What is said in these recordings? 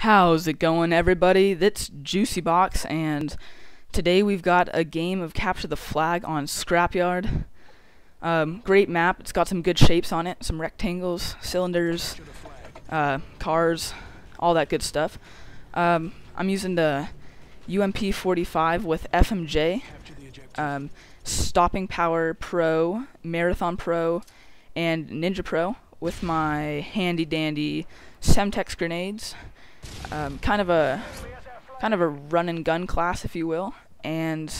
How's it going, everybody? That's JuiceZBox, and today we've got a game of Capture the Flag on Scrapyard. Um, great map. It's got some good shapes on it, some rectangles, cylinders, uh, cars, all that good stuff. Um, I'm using the UMP 45 with FMJ, um, Stopping Power Pro, Marathon Pro, and Ninja Pro with my handy dandy Semtex grenades. Um, kind of a kind of a run and gun class, if you will. And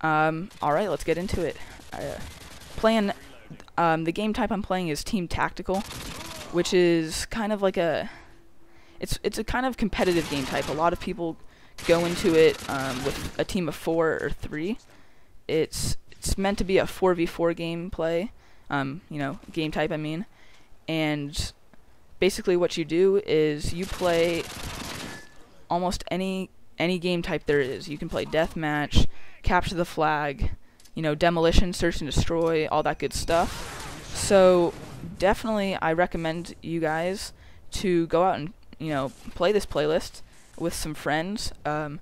um, all right, let's get into it. Uh, playing um, the game type I'm playing is Team Tactical, which is kind of like a it's it's a kind of competitive game type. A lot of people go into it um, with a team of four or three. It's it's meant to be a 4v4 gameplay, um, you know, game type I mean, and basically what you do is you play almost any any game type there is. You can play deathmatch, capture the flag, you know, demolition, search and destroy, all that good stuff. So definitely I recommend you guys to go out and you know play this playlist with some friends. Um,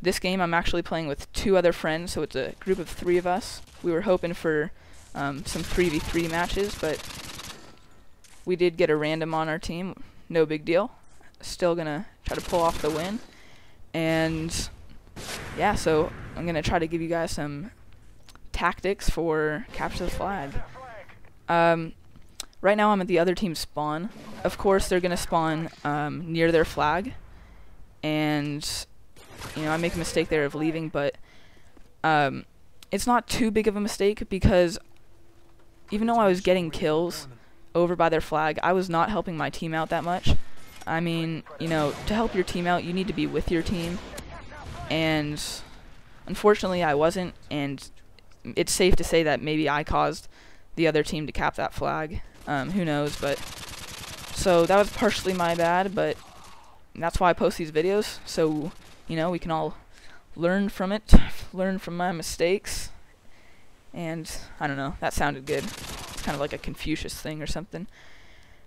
this game I'm actually playing with two other friends, so it's a group of three of us. We were hoping for um, some 3v3 matches, but we did get a random on our team. No big deal. Still gonna try to pull off the win. And yeah, so I'm gonna try to give you guys some tactics for capture the flag. Um, right now I'm at the other team's spawn. Of course, they're gonna spawn um, near their flag, and you know I make a mistake there of leaving, but um, it's not too big of a mistake because even though I was getting kills over by their flag, I was not helping my team out that much. I mean, you know, to help your team out, you need to be with your team. And unfortunately, I wasn't, and it's safe to say that maybe I caused the other team to cap that flag. Um, who knows, but so that was partially my bad, but that's why I post these videos, so, you know, we can all learn from it, learn from my mistakes, and I don't know, that sounded good kind of like a Confucius thing or something.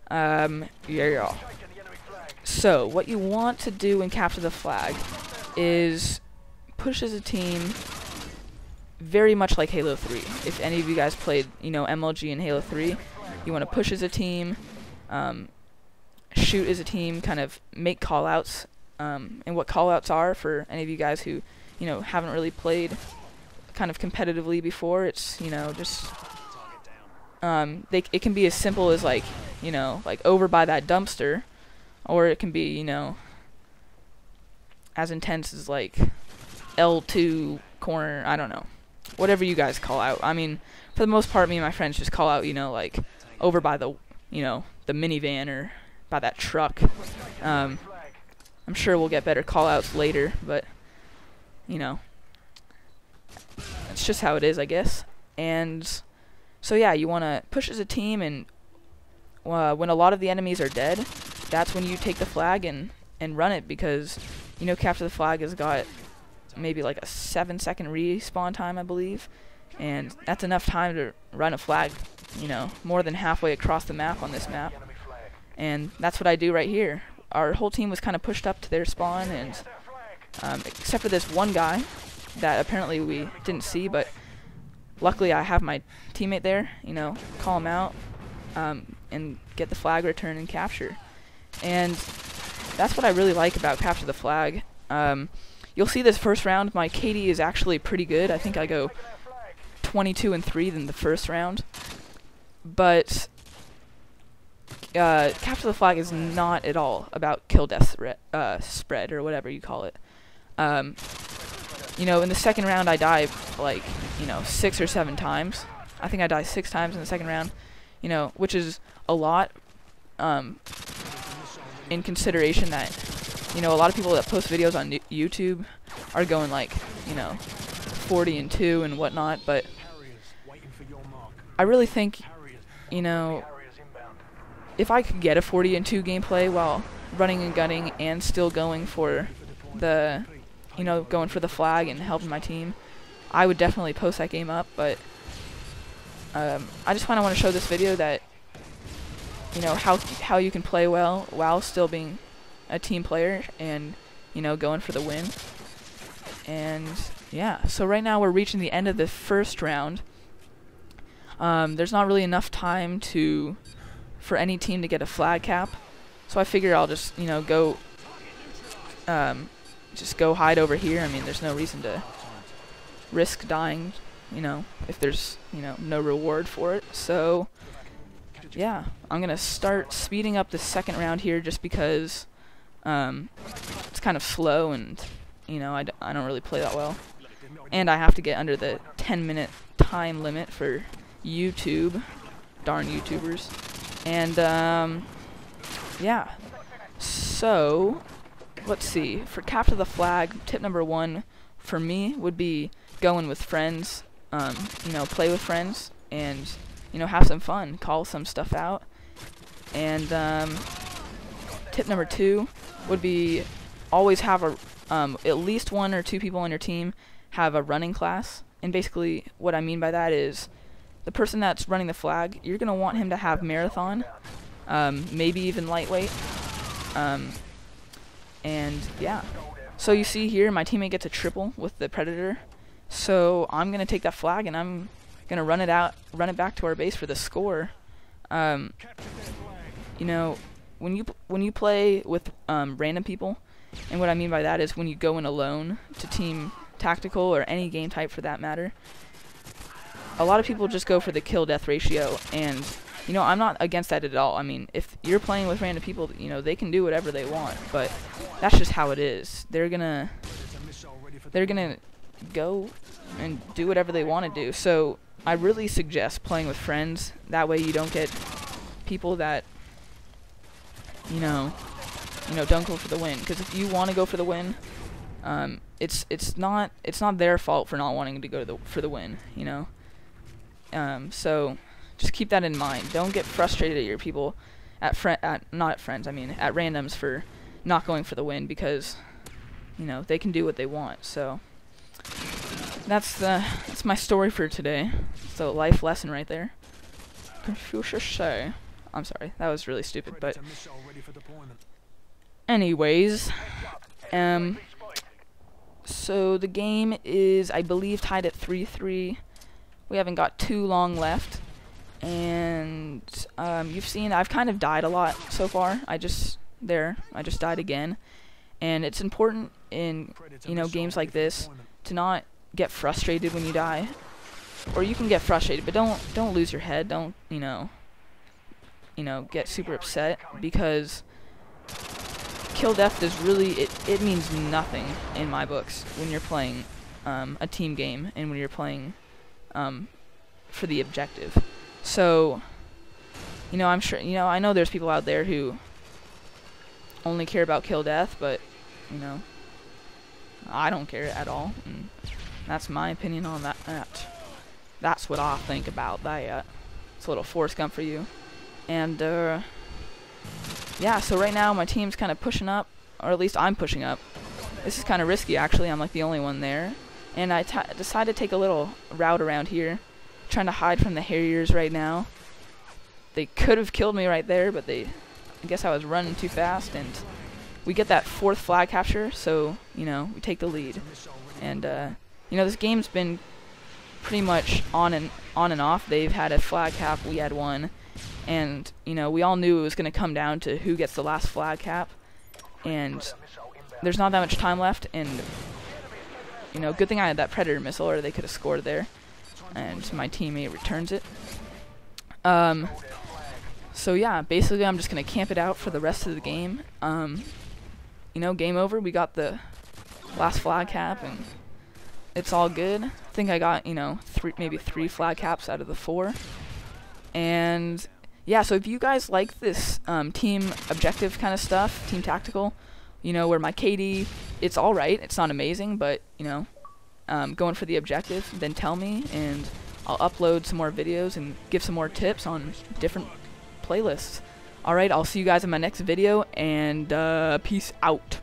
Um, yeah. So, what you want to do in Capture the Flag is push as a team very much like Halo 3. If any of you guys played, you know, MLG in Halo 3, you want to push as a team, um, shoot as a team, kind of make callouts. Um, and what callouts are for any of you guys who, you know, haven't really played kind of competitively before, it's, you know, just um, they, it can be as simple as like, you know, like over by that dumpster, or it can be, you know, as intense as like L2 corner, I don't know. Whatever you guys call out. I mean, for the most part, me and my friends just call out, you know, like over by the, you know, the minivan or by that truck. Um, I'm sure we'll get better call outs later, but, you know, it's just how it is, I guess. And so yeah, you want to push as a team, and uh, when a lot of the enemies are dead, that's when you take the flag and and run it because you know capture the flag has got maybe like a seven second respawn time, I believe, and that's enough time to run a flag, you know, more than halfway across the map on this map. And that's what I do right here. Our whole team was kind of pushed up to their spawn, and um, except for this one guy that apparently we didn't see, but luckily I have my teammate there, you know, call him out, um, and get the flag return and capture. And that's what I really like about capture the flag. Um, you'll see this first round, my KD is actually pretty good. I think I go 22 and 3 than the first round. But uh, capture the flag is not at all about kill death uh, spread or whatever you call it. Um, you know, in the second round I died like, you know, six or seven times. I think I died six times in the second round, you know, which is a lot um, in consideration that, you know, a lot of people that post videos on YouTube are going like, you know, 40 and 2 and whatnot, but I really think, you know, if I could get a 40 and 2 gameplay while running and gunning and still going for the you know, going for the flag and helping my team, I would definitely post that game up. But um, I just kind of want to show this video that you know how how you can play well while still being a team player and you know going for the win. And yeah, so right now we're reaching the end of the first round. Um, there's not really enough time to for any team to get a flag cap, so I figure I'll just you know go um, just go hide over here. I mean, there's no reason to risk dying, you know, if there's you know no reward for it. So yeah, I'm gonna start speeding up the second round here just because um, it's kind of slow and you know I d I don't really play that well, and I have to get under the 10 minute time limit for YouTube, darn YouTubers, and um, yeah. So let's see for capture the flag. Tip number one for me would be going with friends. Um, you know, play with friends and you know have some fun, call some stuff out, and um, tip number two would be always have a um, at least one or two people on your team have a running class. And basically, what I mean by that is the person that's running the flag, you're going to want him to have marathon, um, maybe even lightweight. Um, and yeah. So you see here, my teammate gets a triple with the Predator. So I'm going to take that flag and I'm going to run it out, run it back to our base for the score. Um, you know, when you when you play with um, random people, and what I mean by that is when you go in alone to team tactical or any game type for that matter, a lot of people just go for the kill death ratio and you know, I'm not against that at all. I mean, if you're playing with random people, you know, they can do whatever they want, but that's just how it is. They're gonna they're gonna go and do whatever they want to do. So I really suggest playing with friends. That way you don't get people that you know, you know, don't go for the win. Because if you want to go for the win, um, it's it's not it's not their fault for not wanting to go to the, for the win. You know. Um, so just keep that in mind. Don't get frustrated at your people, at friend, at not at friends. I mean, at randoms for not going for the win because, you know, they can do what they want. So that's the that's my story for today. So life lesson right there. Confucius say. I'm sorry, that was really stupid, but anyways, um, so the game is, I believe, tied at 3-3. We haven't got too long left and um, you've seen I've kind of died a lot so far. I just there I just died again, and it's important in you know games like this to not get frustrated when you die, or you can get frustrated, but don't don't lose your head. Don't you know you know get super upset because kill death does really it it means nothing in my books when you're playing um, a team game and when you're playing um, for the objective. So, you know, I'm sure, you know, I know there's people out there who only care about kill death, but, you know, I don't care at all. And that's my opinion on that. that. That's what I think about that. It's a little Forrest Gump for you. And, uh, yeah, so right now my team's kind of pushing up, or at least I'm pushing up. This is kind of risky, actually. I'm like the only one there. And I decided to take a little route around here trying to hide from the Harriers right now. They could have killed me right there, but they, I guess I was running too fast, and we get that fourth flag capture, so, you know, we take the lead. And, uh, you know, this game's been pretty much on and on and off. They've had a flag cap, we had one, and, you know, we all knew it was going to come down to who gets the last flag cap, and there's not that much time left, and, you know, good thing I had that Predator missile, or they could have scored there and my teammate returns it. Um, so yeah, basically I'm just gonna camp it out for the rest of the game. Um, you know, game over. We got the last flag cap, and it's all good. I think I got you know three, maybe three flag caps out of the four. And yeah, so if you guys like this um, team objective kind of stuff, team tactical, you know, where my KD, it's all right. It's not amazing, but you know, um, going for the objective, then tell me, and I'll upload some more videos and give some more tips on different playlists. Alright, I'll see you guys in my next video, and uh, peace out.